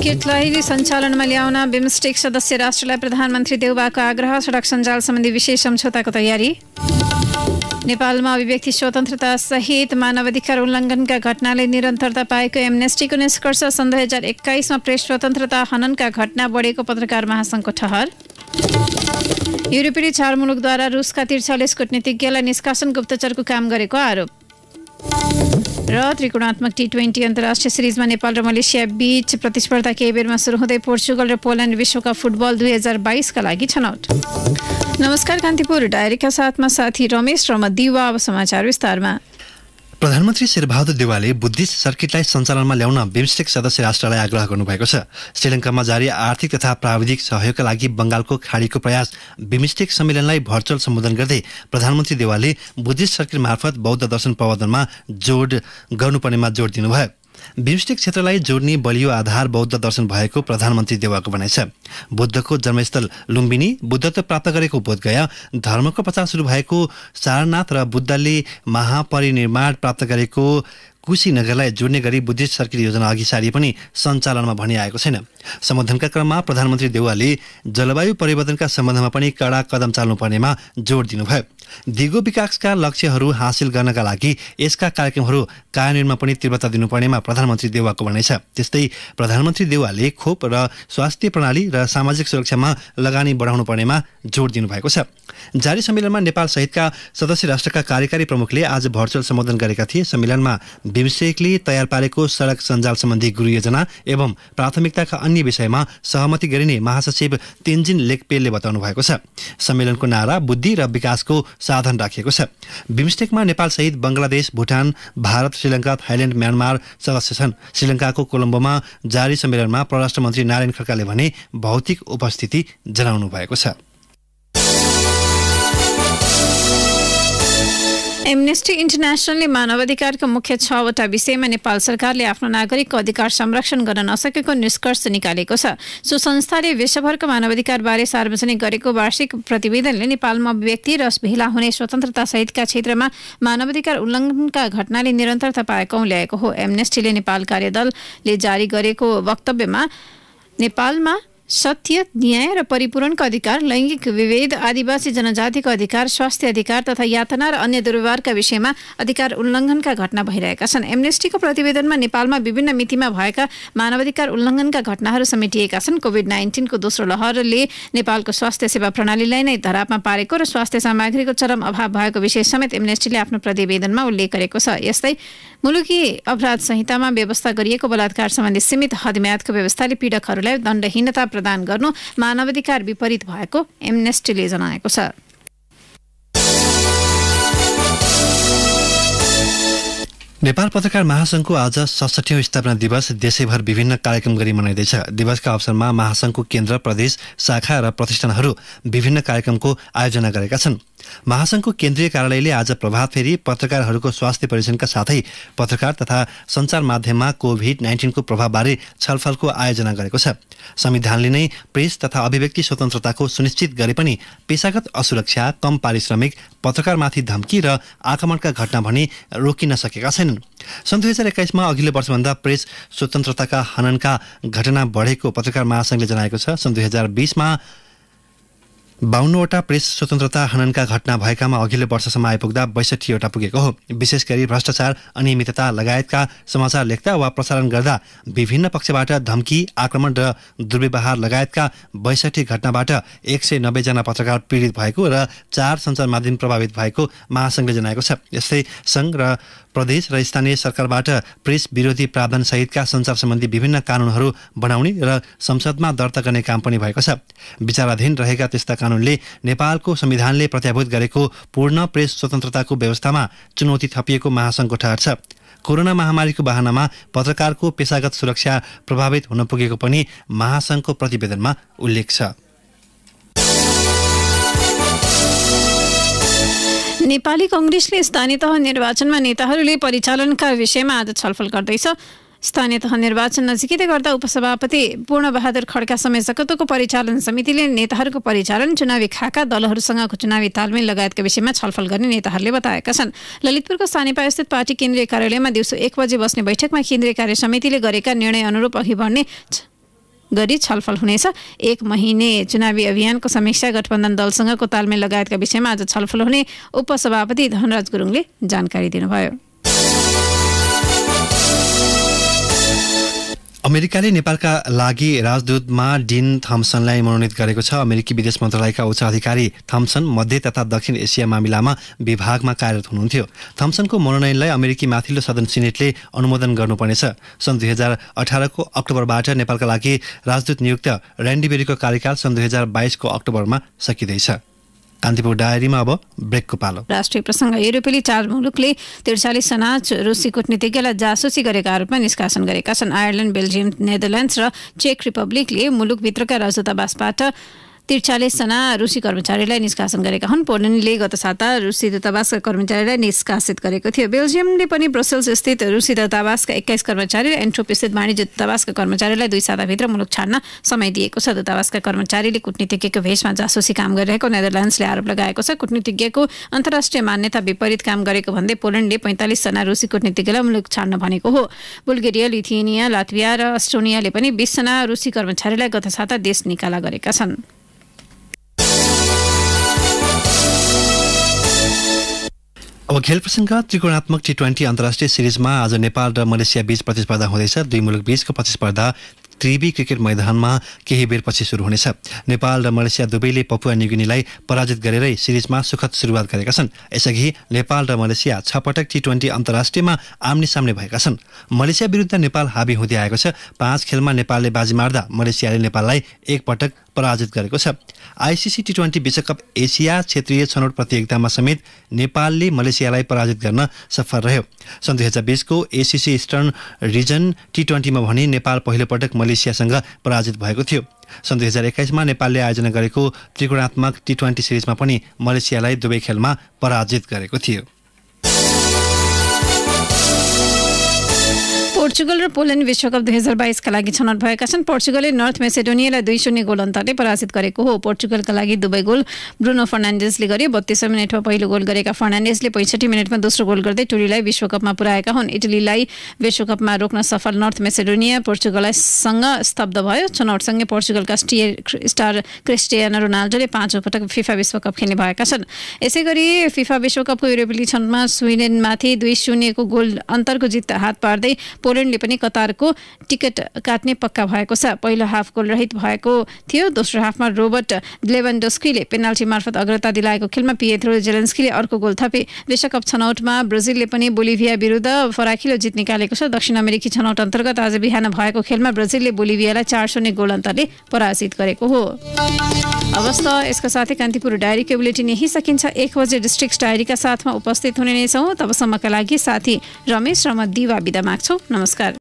सर्किटलाई सञ्चालनमा ल्याउन बिमस्टेक सदस्य राष्ट्रलाई प्रधानमन्त्री देउबाको आग्रह सडक सञ्जाल सम्बन्धी विशेष सम्झौताको तयारी नेपालमा अभिव्यक्ति स्वतन्त्रता सहित मानवाधिकार उल्लङ्घनका घटनाले निरन्तरता पाएको एमनेस्टीको निष्कर्ष सन् दुई हजार एक्काइसमा प्रेस स्वतन्त्रता हननका घटना बढेको पत्रकार महासङ्घको ठहर युरोपेली चार मुलुकद्वारा रुसका त्रिचालिस कूटनीतिज्ञलाई निष्कासन गुप्तचरको काम गरेको आरोप र त्रिकोणात्मक टी ट्वेन्टी अन्तर्राष्ट्रिय सिरिजमा नेपाल र मलेसिया बीच प्रतिस्पर्धा केही बेरमा सुरु हुँदै पोर्चुगल र पोल्यान्ड विश्वकप फुटबल दुई हजार बाइसका लागि छनौट। नमस्कार कान्तिपुर। डायरीका साथमा साथी रमेश र म दिवा अब समाचार विस्तारमा। प्रधानमन्त्री शेरबहादुर देवालले बुद्धिस्ट सर्किटलाई सञ्चालनमा ल्याउन बिमस्टेक सदस्य राष्ट्रलाई आग्रह गर्नुभएको छ। श्रीलङ्कामा जारी आर्थिक तथा प्राविधिक सहयोगका लागि बङ्गालको खाडीको प्रयास बिमस्टेक सम्मेलनलाई भर्चुअल सम्बोधन गर्दै प्रधानमन्त्री देवालले बुद्धिस्ट सर्किट मार्फत बौद्ध दर्शन प्रवर्धनमा जोड गर्नुपर्नेमा जोड दिनुभयो। बिमस्टेक क्षेत्रलाई जोड्ने बलियो आधार बौद्ध दर्शन भएको प्रधानमन्त्री देवाको भनाइ छ। बुद्धको जन्मस्थल लुम्बिनी बुद्धत्व प्राप्त गरेको बोधगया धर्मको प्रचार सुरु भएको सारनाथ र बुद्धले महापरिनिर्माण प्राप्त गरेको कुशीनगरलाई जोड्ने गरी बुद्धिस्ट सर्किट योजना अघि सारी पनि सञ्चालनमा भनिआएको छैन। सम्बोधनका क्रममा प्रधानमन्त्री देउवाले जलवायु परिवर्तनका सम्बन्धमा पनि कडा कदम चाल्नुपर्नेमा जोड दिनुभयो। दिगो विकासका लक्ष्यहरू हासिल गर्नका लागि यसका कार्यक्रमहरू कार्यान्वयनमा पनि तीव्रता दिनुपर्नेमा प्रधानमन्त्री देउवाको भनाइ छ। त्यस्तै प्रधानमन्त्री देउवाले खोप र स्वास्थ्य प्रणाली र सामाजिक सुरक्षामा लगानी बढाउनु पर्नेमा जोड दिनुभएको छ। जारी सम्मेलनमा नेपाल सहितका सदस्य राष्ट्रका कार्यकारी प्रमुखले आज भर्चुअल सम्बोधन गरेका थिए। सम्मेलनमा बिमस्टेकले तयार पारेको सडक सञ्जाल सम्बन्धी गृह योजना एवं प्राथमिकताका अन्य विषयमा सहमति गरिने महासचिव तेन्जिन लेकपेलले बताउनु भएको छ। सम्मेलनको नारा बुद्धि र विकासको साधन राखिएको छ। बिमस्टेकमा नेपालसहित बङ्गलादेश भुटान भारत श्रीलङ्का थाइल्याण्ड म्यानमार सदस्य छन्। श्रीलङ्काको कोलम्बोमा जारी सम्मेलनमा परराष्ट्र मन्त्री नारायण खड्काले भने भौतिक उपस्थिति जनाउनु भएको छ। एमनेस्टी इन्टरनेसनलले मानवाधिकारका मुख्य छवटा विषयमा नेपाल सरकारले आफ्नो नागरिकको अधिकार संरक्षण गर्न नसकेको निष्कर्ष निकालेको छ। सो संस्थाले विश्वभरको मानवाधिकारबारे सार्वजनिक गरेको वार्षिक प्रतिवेदनले नेपालमा व्यक्ति र भेला हुने स्वतन्त्रता सहितका क्षेत्रमा मानवाधिकार उल्लङ्घनका घटनाले निरन्तरता पाएको ल्याएको हो। एमनेस्टीले नेपाल कार्यदलले जारी गरेको वक्तव्यमा नेपालमा सत्य न्याय र परिपूरणको अधिकार लैङ्गिक विभेद आदिवासी जनजातिको अधिकार स्वास्थ्य अधिकार तथा यातना र अन्य दुर्व्यवहारका विषयमा अधिकार उल्लङ्घनका घटना भइरहेका छन्। एमनेस्टीको प्रतिवेदनमा नेपालमा विभिन्न मितिमा भएका मानवाधिकार उल्लङ्घनका घटनाहरू समेटिएका छन्। कोभिड नाइन्टिनको दोस्रो लहरले नेपालको स्वास्थ्य सेवा प्रणालीलाई नै धरापमा पारेको र स्वास्थ्य सामग्रीको चरम अभाव भएको विषय समेत एमनेस्टीले आफ्नो प्रतिवेदनमा उल्लेख गरेको छ। यस्तै मुलुकी अपराध संहितामा व्यवस्था गरिएको बलात्कार सम्बन्धी सीमित हदम्यादको व्यवस्थाले पीडकहरूलाई दण्डहीनता प्रदान गर्नु मानवाधिकार विपरीत भएको एमनेस्टीले जनाएको छ। नेपाल पत्रकार महासङ्घको आज सडसठौँ स्थापना दिवस देशैभर विभिन्न कार्यक्रम गरी मनाइँदैछ। दिवसका अवसरमा महासङ्घको केन्द्र प्रदेश शाखा र प्रतिष्ठानहरू विभिन्न कार्यक्रमको आयोजना गरेका छन्। महासङ्घको केन्द्रीय कार्यालयले आज प्रभात फेरि पत्रकारहरूको स्वास्थ्य परीक्षणका साथै पत्रकार तथा सञ्चार माध्यममा कोभिड नाइन्टिनको प्रभावबारे छलफलको आयोजना गरेको छ। संविधानले नै प्रेस तथा अभिव्यक्ति स्वतन्त्रताको सुनिश्चित गरे पनि पेसागत असुरक्षा कम पारिश्रमिक पत्रकारमाथि धम्की र आक्रमणका घटना भने रोकिन सकेका छैनन्। सन् दुई हजार एक्काइसमा अघिल्लो वर्षभन्दा प्रेस स्वतन्त्रताका हननका घटना बढेको पत्रकार महासङ्घले जनाएको छ। सन् दुई हजार बिसमा बाहन्नवटा प्रेस स्वतन्त्रता हननका घटना भएकामा अघिल्लो वर्षसम्म आइपुग्दा बैसठीवटा पुगेको हो। विशेष गरी भ्रष्टाचार अनियमितता लगायतका समाचार लेख्दा वा प्रसारण गर्दा विभिन्न पक्षबाट धम्की आक्रमण र दुर्व्यवहार लगायतका बैसठी घटनाबाट एक सय नब्बेजना पत्रकार पीडित भएको र चार सञ्चार माध्यम प्रभावित भएको महासङ्घले जनाएको छ। यस्तै सङ्घ र प्रदेश र स्थानीय सरकारबाट प्रेस विरोधी प्रावधान सहितका सञ्चार सम्बन्धी विभिन्न कानुनहरू बनाउने र संसदमा दर्ता गर्ने काम पनि भएको छ। विचाराधीन रहेका त्यस्ता कानुनले नेपालको संविधानले प्रत्याभूत गरेको पूर्ण प्रेस स्वतन्त्रताको व्यवस्थामा चुनौती थपिएको महासङ्घको ठहर छ। कोरोना महामारीको बहानामा पत्रकारको पेसागत सुरक्षा प्रभावित हुन पुगेको पनि महासङ्घको प्रतिवेदनमा उल्लेख छ। नेपाली कङ्ग्रेसले स्थानीय तह निर्वाचनमा नेताहरूले परिचालनका विषयमा आज छलफल गर्दैछ। स्थानीय तह निर्वाचन नजिकै गर्दा उपसभापति पूर्णबहादुर खड्का समेत जगतको परिचालन समितिले नेताहरूको परिचालन चुनावी खाका दलहरूसँगको चुनावी तालमेल लगायतका विषयमा छलफल गर्ने नेताहरूले बताएका छन्। ललितपुरको सानेपा स्थित पार्टी केन्द्रीय कार्यालयमा दिउँसो एक बजे बस्ने बैठकमा केन्द्रीय कार्य समितिले गरेका निर्णय अनुरूप अघि बढ्ने गरी छलफल हुनेछ। एक महिने चुनावी अभियानको समीक्षा गठबन्धन दलसँगको तालमेल लगायतका विषयमा आज छलफल हुने उपसभापति धनराज गुरुङले जानकारी दिनुभयो। अमेरिकाले नेपालका लागि राजदूतमा डिन थम्सनलाई मनोनित गरेको छ। अमेरिकी विदेश मन्त्रालयका उच्च अधिकारी थम्सन मध्य तथा दक्षिण एसिया मामिलामा विभागमा कार्यरत हुनुहुन्थ्यो। थम्सनको मनोनयनलाई अमेरिकी माथिल्लो सदन सिनेटले अनुमोदन गर्नुपर्नेछ। सन् दुई हजार अठारको अक्टोबरबाट नेपालका लागि राजदूत नियुक्त ऱ्यान्डीबेरीको कार्यकाल सन् दुई हजार बाइसको अक्टोबरमा सकिँदैछ। कान्तिपुर डायरीमा अब ब्रेकको पालो। राष्ट्रिय प्रसङ्ग युरोपेली चार मुलुकले त्रिचालिस जना रुसी कूटनीतिज्ञलाई जासुसी गरेका आरोपमा निष्कासन गरेका छन्। आयरल्यान्ड बेल्जियम नेदरल्यान्ड्स र चेक रिपब्लिकले मुलुकभित्रका राजदूतावासबाट त्रिचालिसजना रुसी कर्मचारीलाई निष्कासन गरेका हुन्। पोल्यान्डले गत साता रुसी दूतावासका कर्मचारीलाई निष्कासित गरेको थियो। बेल्जियमले पनि ब्रसेल्स स्थित रुसी दूतावासका एक्काइस कर्मचारी र एन्ट्रोप स्थित वाणिज्य दूतावासका कर्मचारीलाई दुई साताभित्र मुलुक छाड्न समय दिएको छ। दूतावासका कर्मचारीले कूटनीतिज्ञको भेषमा जासुसी काम गरिरहेको नेदरल्यान्ड्सले आरोप लगाएको छ। कूटनीतिज्ञको अन्तर्राष्ट्रिय मान्यता विपरीत काम गरेको भन्दै पोल्यान्डले पैँतालिसजना रुसी कूटनीतिज्ञलाई मुलुक छाड्न भनेको हो। बुल्गेरिया लिथियनिया लात्विया र अस्ट्रोनियाले पनि बिसजना रुसी कर्मचारीलाई गत साता देश निकाला गरेका छन्। अब खेल प्रसङ्ग त्रिकोणात्मक टी ट्वेन्टी अन्तर्राष्ट्रिय सिरिजमा आज नेपाल र मलेसिया बीच प्रतिस्पर्धा हुँदैछ। दुई मुलुक बीचको प्रतिस्पर्धा त्रिवी क्रिकेट मैदानमा केही बेरपछि सुरु हुनेछ। नेपाल र मलेसिया दुवैले पपुवा न्युगिनीलाई पराजित गरेरै सिरिजमा सुखद सुरुवात गरेका छन्। यसअघि नेपाल र मलेसिया छ पटक टी ट्वेन्टी अन्तर्राष्ट्रियमा आम्ने सामने भएका छन्। मलेसिया विरुद्ध नेपाल हाबी हुँदै आएको छ। पाँच खेलमा नेपालले बाजी मार्दा मलेसियाले नेपाललाई एक पटक पराजित गरेको छ। आइसिसी टी ट्वेन्टी विश्वकप एसिया क्षेत्रीय छनौट प्रतियोगितामा समेत नेपालले मलेसियालाई पराजित गर्न सफल रह्यो। सन् दुई हजार बिसको एसिसी इस्टर्न रिजन टी ट्वेन्टीमा भने नेपाल पहिलोपटक मलेसियासँग पराजित भएको थियो। सन् दुई हजार एक्काइसमा नेपालले आयोजना गरेको त्रिकोणात्मक टी ट्वेन्टी सिरिजमा पनि मलेसियालाई दुवै खेलमा पराजित गरेको थियो। पोर्चुगल र पोल्यान्ड विश्वकप दुई हजार बाइसका लागि छनौट भएका छन्। पोर्चुगलले नर्थ मेसेडोनियालाई दुई शून्य गोल अन्तरले पराजित गरेको हो। पोर्चुगलका लागि दुवै गोल ब्रुनो फर्नान्डेसले गरे बत्तीस मिनटमा पहिलो गोल गरेका फर्नान्डेसले पैँसठी मिनटमा दोस्रो गोल गर्दै टोलीलाई विश्वकपमा पुर्याएका हुन्। इटलीलाई विश्वकपमा रोक्न सफल नर्थ मेसेडोनिया पोर्चुगललाई सँग स्तब्ध भयो। छनौटसँगै पोर्चुगलका स्टार क्रिस्टियानो रोनाल्डोले पाँचौँ पटक फिफा विश्वकप खेल्ने भएका छन्। यसै गरी फिफा विश्वकपको युरोपेली क्षणमा स्विडेनमाथि दुई शून्यको गोल अन्तरको जित हात पार्दै पोल्यान्डले पनि कतारको टिकट काट्ने पक्का भएको छ। पहिलो हाफ गोल रहित भएको थियो। दोस्रो हाफमा रोबर्ट लेभनडोस्कीले पेनाल्टी मार्फत अग्रता दिलाएको खेलमा पिएथ्रो जेलेन्स्कीले अर्को गोल थपे। विश्वकप छनौटमा ब्राजिलले पनि बोलिभिया विरुद्ध फराकिलो जित निकालेको छ। दक्षिण अमेरिकी छनौट अन्तर्गत आज बिहान भएको खेलमा ब्राजिलले बोलिभियालाई चार शून्य गोल अन्तरले पराजित गरेको हो। अवस्था यसका साथै कान्तिपुर डायरीको बुलेटिन यही सकिन्छ। एक बजे डिस्ट्रिक्ट डायरीका साथमा उपस्थित हुने नै छौँ। तबसम्मका लागि साथी रमेश र म दिवा बिदा माग्छौँ। नमस्कार।